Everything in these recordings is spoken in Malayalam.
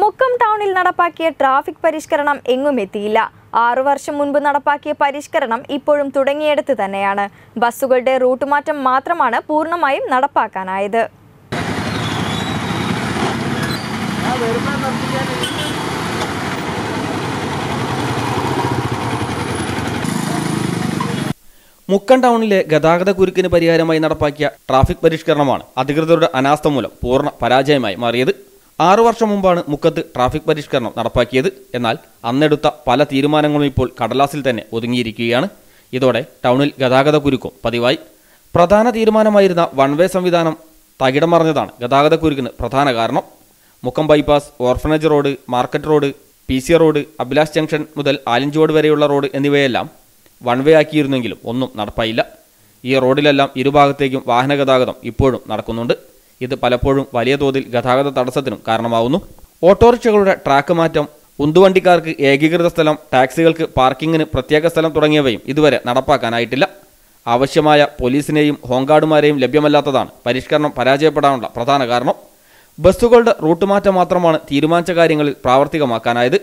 മുക്കം ടൗണിൽ നടപ്പാക്കിയ ട്രാഫിക് പരിഷ്കരണം എങ്ങും എത്തിയില്ല. ആറു വർഷം മുൻപ് നടപ്പാക്കിയ പരിഷ്കരണം ഇപ്പോഴും തുടങ്ങിയിടത്ത് തന്നെയാണ്. ബസ്സുകളുടെ റൂട്ട് മാറ്റം മാത്രമാണ് പൂർണമായും നടപ്പാക്കാനായത്. മുക്കൻ ടൗണിലെ ഗതാഗത കുരുക്കിന് പരിഹാരമായി നടപ്പാക്കിയ ട്രാഫിക് പരിഷ്കരണമാണ് അധികൃതരുടെ അനാസ്ഥ മൂലം പൂർണ പരാജയമായി മാറിയത്. ആറു വർഷം മുമ്പാണ് മുക്കത്ത് ട്രാഫിക് പരിഷ്കരണം നടപ്പാക്കിയത്. എന്നാൽ അന്നെടുത്ത പല തീരുമാനങ്ങളും ഇപ്പോൾ കടലാസിൽ തന്നെ ഒതുങ്ങിയിരിക്കുകയാണ്. ഇതോടെ ടൗണിൽ ഗതാഗത കുരുക്കും പതിവായി. പ്രധാന തീരുമാനമായിരുന്ന വൺ വേ സംവിധാനം തകിടം മറിഞ്ഞതാണ് ഗതാഗത കുരുക്കിന് പ്രധാന കാരണം. Mukkam bypass orphanage road market road P C road Abhilash junction മുതൽ ആലിഞ്ചോട് വരെയുള്ള റോഡ് എന്നിവയെല്ലാം വൺ വേ ആക്കിയിരുന്നെങ്കിലും ഒന്നും നടപ്പായില്ല. ഈ റോഡിലെല്ലാം ഇരുഭാഗത്തേക്കും വാഹന ഗതാഗതം ഇപ്പോഴും നടക്കുന്നുണ്ട്. ഇത് പലപ്പോഴും വലിയ തോതിൽ ഗതാഗത തടസ്സത്തിനും കാരണമാവുന്നു. ഓട്ടോറിക്ഷകളുടെ ട്രാക്ക് മാറ്റം ഉന്തുവണ്ടിക്കാർക്ക് ഏകീകൃത സ്ഥലം ടാക്സികൾക്ക് പാർക്കിങ്ങിന് പ്രത്യേക സ്ഥലം തുടങ്ങിയവയും ഇതുവരെ നടപ്പാക്കാനായിട്ടില്ല. ആവശ്യമായ പോലീസിനെയും ഹോംഗാർഡുമാരെയും ലഭ്യമല്ലാത്തതാണ് പരിഷ്കരണം പരാജയപ്പെടാനുള്ള പ്രധാന കാരണം. ബസ്സുകളുടെ റൂട്ട് മാറ്റം മാത്രമാണ് തീരുമാനിച്ച കാര്യങ്ങളിൽ പ്രാവർത്തികമാക്കാനായത്.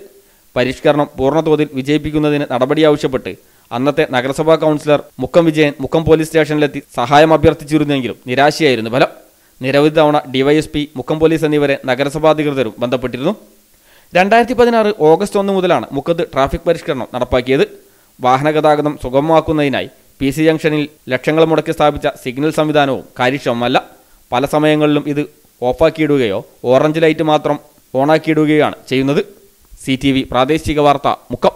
പരിഷ്കരണം പൂർണതോതിൽ വിജയിപ്പിക്കുന്നതിന് നടപടി ആവശ്യപ്പെട്ട് അന്നത്തെ നഗരസഭാ കൗൺസിലർ മുക്കം വിജയൻ മുക്കം പോലീസ് സ്റ്റേഷനിലെത്തി സഹായം അഭ്യർത്ഥിച്ചിരുന്നെങ്കിലും നിരാശയായിരുന്നു ഫലം. നിരവധി തവണ ഡിവൈഎസ്പി മുക്കം പോലീസ് എന്നിവരെ നഗരസഭാധികൃതരും ബന്ധപ്പെട്ടിരുന്നു. രണ്ടായിരത്തി പതിനാറ് ഓഗസ്റ്റ് ഒന്ന് മുതലാണ് മുക്കത്ത് ട്രാഫിക് പരിഷ്കരണം നടപ്പാക്കിയത്. വാഹന ഗതാഗതം സുഗമമാക്കുന്നതിനായി പി സി ജംഗ്ഷനിൽ ലക്ഷങ്ങൾ മുടക്കി സ്ഥാപിച്ച സിഗ്നൽ സംവിധാനവും കാര്യക്ഷമമല്ല. പല സമയങ്ങളിലും ഇത് ഓഫാക്കിയിടുകയോ ഓറഞ്ച് ലൈറ്റ് മാത്രം ഓണാക്കിയിടുകയാണ് ചെയ്യുന്നത്. സി പ്രാദേശിക വാർത്ത മുക്കം.